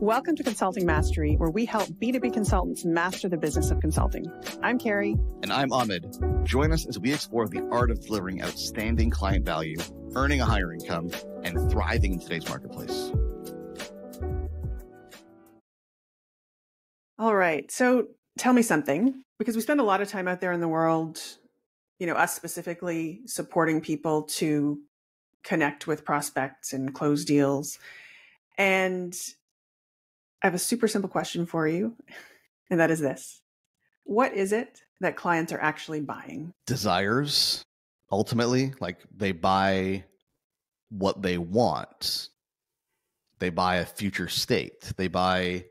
Welcome to Consulting Mastery, where we help B2B consultants master the business of consulting. I'm Carrie. And I'm Ahmad. Join us as we explore the art of delivering outstanding client value, earning a higher income, and thriving in today's marketplace. All right. So tell me something, because we spend a lot of time out there in the world, you know, us specifically supporting people to connect with prospects and close deals. And I have a super simple question for you, and that is this What is it that clients are actually buying? Desires, ultimately. Like they buy what they want, they buy a future state, they buy.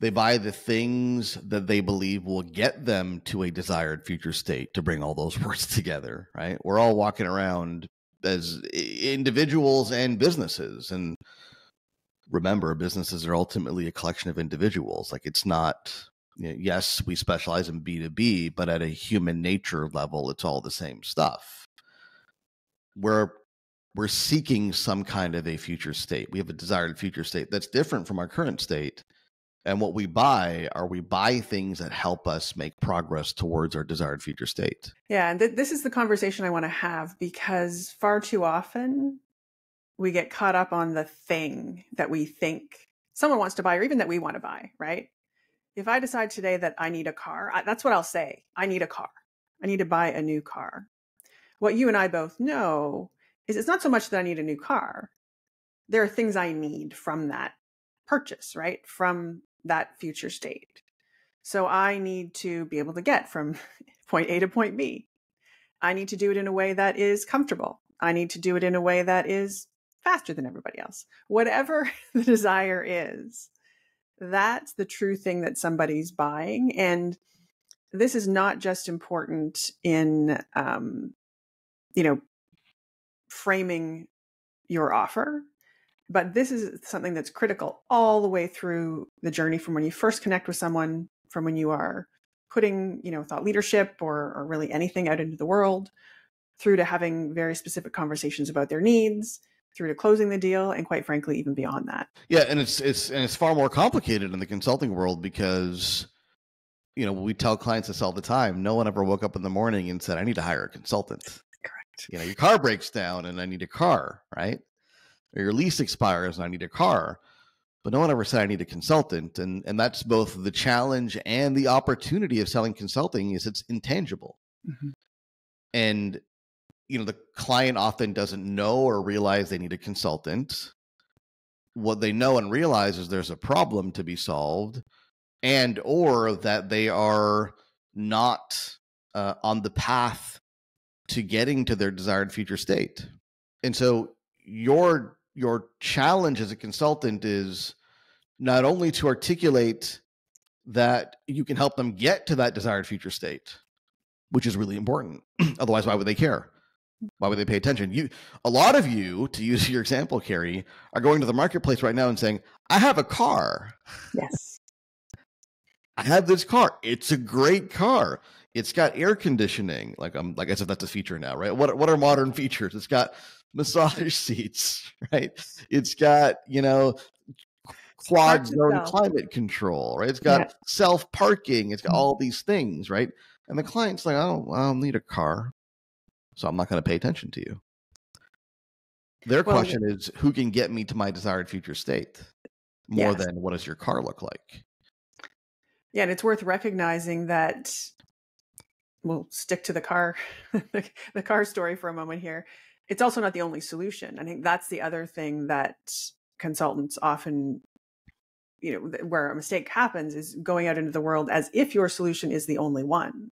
They buy the things that they believe will get them to a desired future state to bring all those words together, right? We're all walking around as individuals and businesses and remember businesses are ultimately a collection of individuals. Like it's not you know, yes we specialize in b2b but at a human nature level it's all the same stuff. We're we're seeking some kind of a future state. We have a desired future state that's different from our current state. And what we buy are we buy things that help us make progress towards our desired future state? Yeah and th- this is the conversation i want to have because far too often we get caught up on the thing that we think someone wants to buy or even that we want to buy, right? If I decide today that I need a car, I, that's what I'll say. I need a car. I need to buy a new car. What you and I both know is it's not so much that I need a new car. There are things I need from that purchase, right? From that future state. So I need to be able to get from point A to point B. I need to do it in a way that is comfortable. I need to do it in a way that is faster than everybody else. Whatever the desire is, that's the true thing that somebody's buying. And this is not just important in, um, you know, framing your offer, but this is something that's critical all the way through the journey from when you first connect with someone, from when you are putting, you know, thought leadership or, or really anything out into the world, through to having very specific conversations about their needs, through to closing the deal and quite frankly even beyond that. Yeah and it's it's and it's far more complicated in the consulting world because you know we tell clients this all the time. No one ever woke up in the morning and said i need to hire a consultant. Correct. You know your car breaks down and i need a car right? Or your lease expires and i need a car. But no one ever said i need a consultant. And and that's both the challenge and the opportunity of selling consulting is it's intangible. Mm-hmm. and you know the client often doesn't know or realize they need a consultant. What they know and realize is there's a problem to be solved and or that they are not uh, on the path to getting to their desired future state. And so your your challenge as a consultant is not only to articulate that you can help them get to that desired future state which is really important. Otherwise why would they care why would they pay attention? You, a lot of you, to use your example, Carrie, are going to the marketplace right now and saying, "I have a car. Yes, I have this car. It's a great car. It's got air conditioning. Like I'm, like I said, that's a feature now, right? What what are modern features? It's got massage seats, right? It's got you know quad zone climate control, right? It's got yeah. self parking. It's got mm-hmm. all these things, right? And the client's like, "Oh, I don't need a car." So I'm not going to pay attention to you. Their well, question is who can get me to my desired future state more yes. than what does your car look like? Yeah, and it's worth recognizing that we'll stick to the car the car story for a moment here. It's also not the only solution. I think that's the other thing that consultants often you know where a mistake happens is going out into the world as if your solution is the only one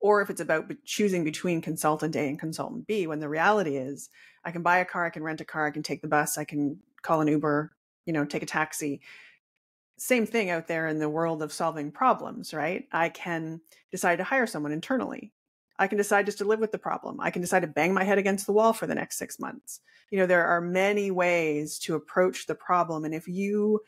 or if it's about choosing between consultant A and consultant B, when the reality is I can buy a car, I can rent a car, I can take the bus, I can call an Uber, you know, take a taxi. Same thing out there in the world of solving problems, right? I can decide to hire someone internally. I can decide just to live with the problem. I can decide to bang my head against the wall for the next six months. You know, there are many ways to approach the problem. And if you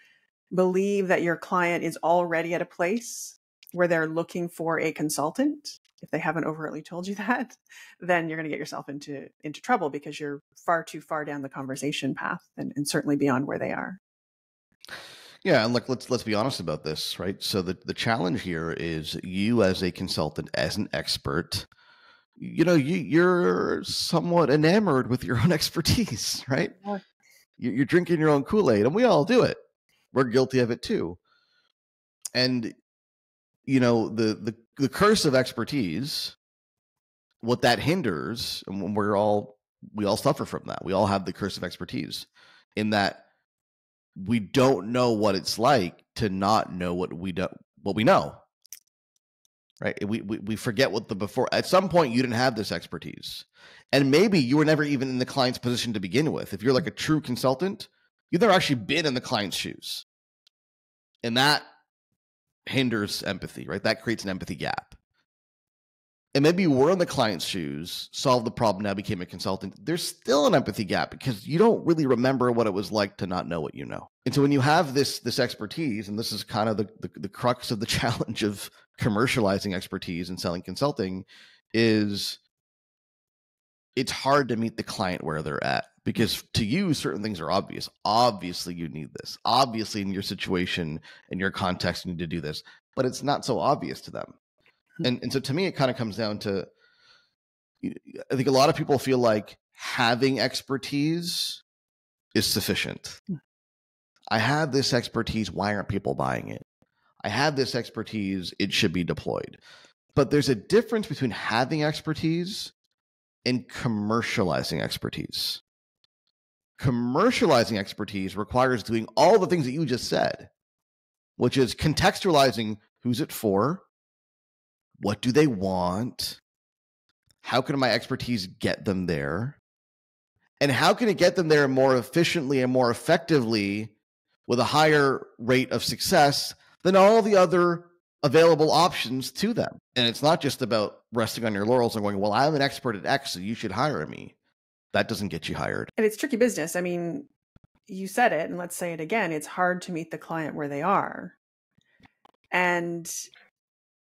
believe that your client is already at a place where they're looking for a consultant, if they haven't overtly told you that, then you're going to get yourself into into trouble because you're far too far down the conversation path and, and certainly beyond where they are. Yeah, and look, let's let's be honest about this, right? So the the challenge here is you as a consultant, as an expert, you know, you you're somewhat enamored with your own expertise, right? Yeah. You're drinking your own Kool Aid, and we all do it. We're guilty of it too. And you know the the the curse of expertise, what that hinders, and we're all we all suffer from that. We all have the curse of expertise, in that we don't know what it's like to not know what we do what we know. Right? We, we we forget what the before at some point you didn't have this expertise. And maybe you were never even in the client's position to begin with. If you're like a true consultant you've never actually been in the client's shoes. And that hinders empathy right? That creates an empathy gap. And maybe you were in the client's shoes, solved the problem, now became a consultant, there's still an empathy gap because you don't really remember what it was like to not know what you know. And so when you have this this expertise, and this is kind of the, the, the crux of the challenge of commercializing expertise and selling consulting, is it's hard to meet the client where they're at because to you certain things are obvious. Obviously you need this. Obviously in your situation in your context you need to do this but it's not so obvious to them. And and so to me it kind of comes down to i think a lot of people feel like having expertise is sufficient. Hmm. i have this expertise why aren't people buying it? I have this expertise it should be deployed. But there's a difference between having expertise and commercializing expertise commercializing expertise requires doing all the things that you just said which is contextualizing who's it for what do they want? How can my expertise get them there? And how can it get them there more efficiently and more effectively with a higher rate of success than all the other available options to them? And it's not just about resting on your laurels and going, well, I'm an expert at X, so you should hire me. That doesn't get you hired. And it's tricky business. I mean, you said it, and let's say it again it's hard to meet the client where they are. And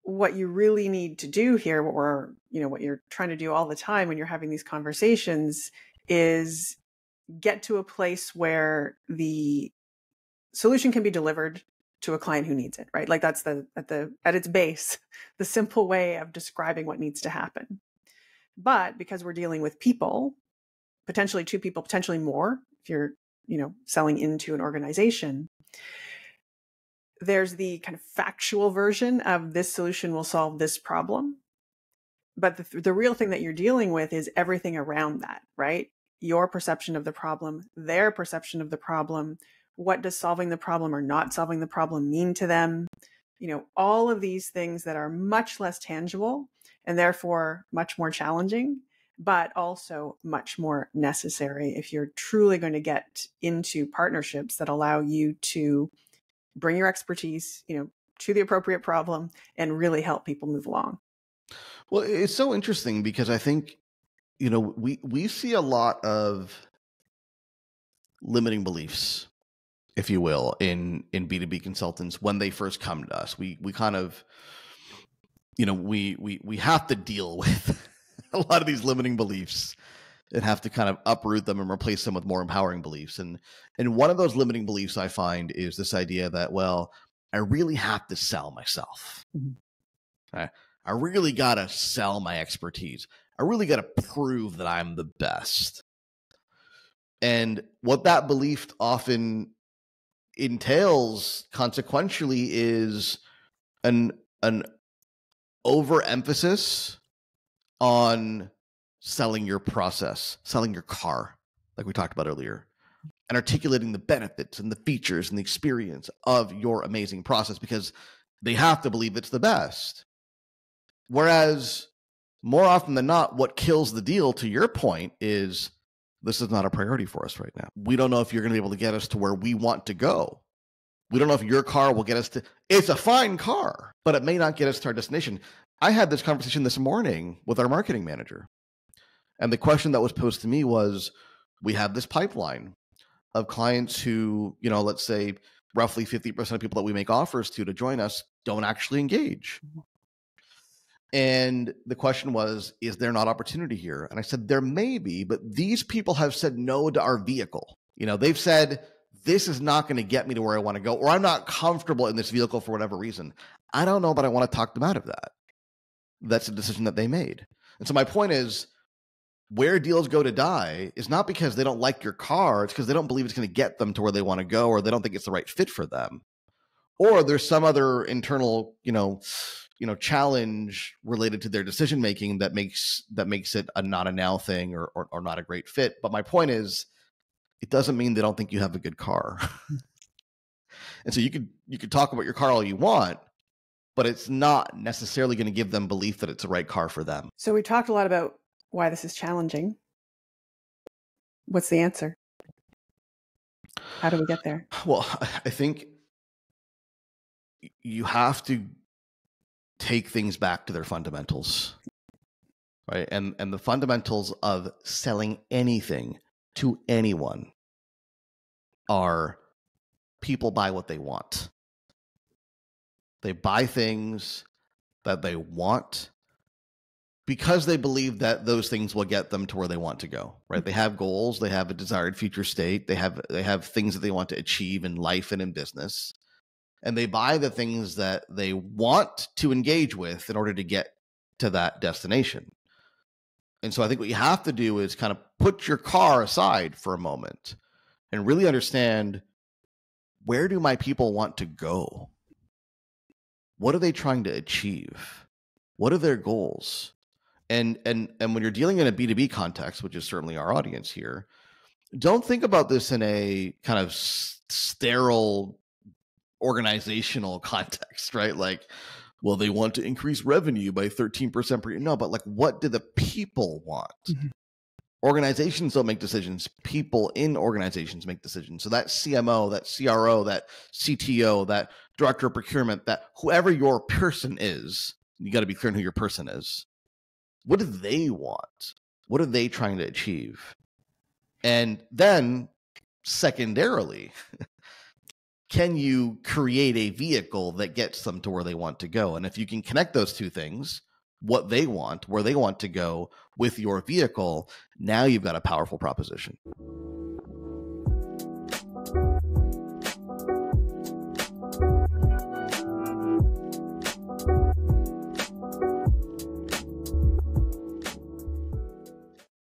what you really need to do here what we're you know what you're trying to do all the time when you're having these conversations is get to a place where the solution can be delivered to a client who needs it right like that's the at the at its base the simple way of describing what needs to happen but because we're dealing with people potentially two people potentially more if you're you know selling into an organization there's the kind of factual version of this solution will solve this problem. But the, the real thing that you're dealing with is everything around that, right? Your perception of the problem, their perception of the problem. What does solving the problem or not solving the problem mean to them? You know, all of these things that are much less tangible and therefore much more challenging, but also much more necessary if you're truly going to get into partnerships that allow you to bring your expertise, you know, to the appropriate problem and really help people move along. Well, it's so interesting because I think, you know, we we see a lot of limiting beliefs, if you will, in in B2B consultants when they first come to us. We we kind of you know, we we we have to deal with a lot of these limiting beliefs and have to kind of uproot them and replace them with more empowering beliefs. And and one of those limiting beliefs I find is this idea that well, I really have to sell myself. Mm-hmm. I, I really got to sell my expertise. I really got to prove that I'm the best. And what that belief often entails consequentially is an an overemphasis on selling your process, selling your car, like we talked about earlier, and articulating the benefits and the features and the experience of your amazing process because they have to believe it's the best. Whereas more often than not, what kills the deal, to your point, is this is not a priority for us right now. We don't know if you're going to be able to get us to where we want to go. We don't know if your car will get us to. It's a fine car, but it may not get us to our destination. I had this conversation this morning with our marketing manager. And the question that was posed to me was we have this pipeline of clients who, you know, let's say roughly 50% of people that we make offers to to join us don't actually engage. Mm-hmm. And the question was, is there not opportunity here? And I said, there may be, but these people have said no to our vehicle. You know, they've said, this is not going to get me to where I want to go, or I'm not comfortable in this vehicle for whatever reason. I don't know, but I want to talk them out of that. That's a decision that they made. And so my point is where deals go to die is not because they don't like your car, it's because they don't believe it's going to get them to where they want to go or they don't think it's the right fit for them. Or there's some other internal, you know, you know, challenge related to their decision making that makes that makes it a not a now thing or, or or not a great fit. But my point is it doesn't mean they don't think you have a good car. Hmm. and so you could you could talk about your car all you want, but it's not necessarily going to give them belief that it's the right car for them. So we talked a lot about why this is challenging. What's the answer? How do we get there? Well, I think you have to take things back to their fundamentals. Right? And and the fundamentals of selling anything to anyone are people buy what they want. They buy things that they want because they believe that those things will get them to where they want to go right? They have goals they have a desired future state they have they have things that they want to achieve in life and in business and they buy the things that they want to engage with in order to get to that destination. And so i think what you have to do is kind of put your car aside for a moment and really understand where do my people want to go what are they trying to achieve? What are their goals? And and and when you're dealing in a b2b context which is certainly our audience here don't think about this in a kind of sterile organizational context right? Like well they want to increase revenue by 13% per year. No but like what do the people want? Mm-hmm. organizations don't make decisions. People in organizations make decisions. So that cmo that cro that cto that director of procurement that whoever your person is you got to be clear on who your person is what do they want? What are they trying to achieve? And then, secondarily, can you create a vehicle that gets them to where they want to go? And if you can connect those two things, what they want, where they want to go with your vehicle, now you've got a powerful proposition.